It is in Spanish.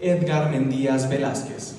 Edgar Mendías Velázquez.